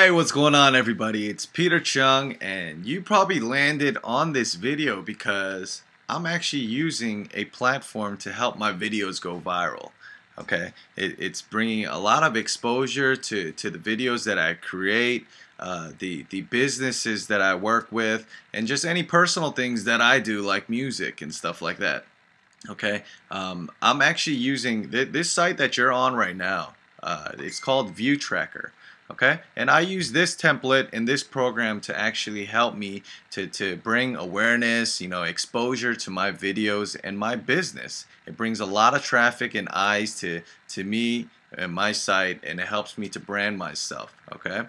Hey, what's going on everybody? It's Peter Chung and you probably landed on this video because I'm actually using a platform to help my videos go viral. Okay, it, it's bringing a lot of exposure to, to the videos that I create, uh, the, the businesses that I work with, and just any personal things that I do like music and stuff like that. Okay, um, I'm actually using th this site that you're on right now. Uh, it's called ViewTrakr okay? And I use this template in this program to actually help me to, to bring awareness you know exposure to my videos and my business. It brings a lot of traffic and eyes to to me and my site and it helps me to brand myself okay?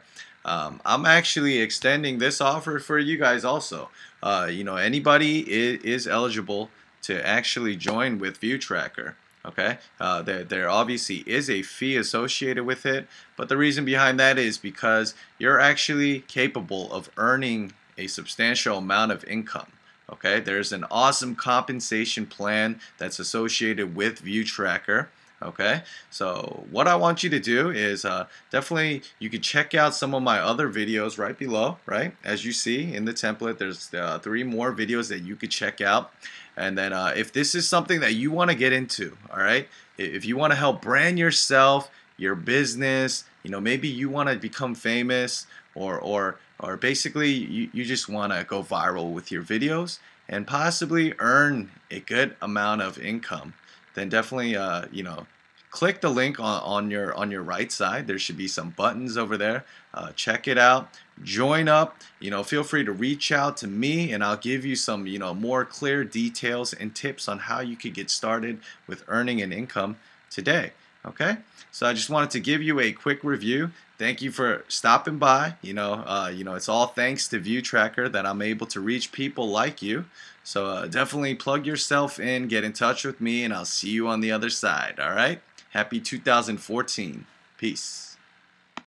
Um, I'm actually extending this offer for you guys also. Uh, you know anybody is, is eligible to actually join with ViewTrakr okay uh, there, there obviously is a fee associated with it but the reason behind that is because you're actually capable of earning a substantial amount of income okay? There's an awesome compensation plan that's associated with ViewTrakr okay? So what I want you to do is uh, definitely you can check out some of my other videos right below right? As you see in the template there's uh, three more videos that you could check out. And then uh, if this is something that you want to get into, all right, if you want to help brand yourself, your business, you know, maybe you want to become famous or, or, or basically you, you just want to go viral with your videos and possibly earn a good amount of income, then definitely, uh, you know, click the link on, on your on your right side. There should be some buttons over there. Uh, check it out. Join up. You know feel free to reach out to me and I'll give you some you know more clear details and tips on how you could get started with earning an income today okay? So I just wanted to give you a quick review. Thank you for stopping by. You know uh, you know it's all thanks to ViewTrakr that I'm able to reach people like you. So uh, definitely plug yourself in get in touch with me and I'll see you on the other side. All right? Happy 2014. Peace.